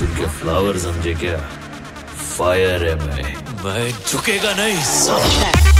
क्या फ्लावर समझे क्या? फायर है मैं। मैं झुकेगा नहीं।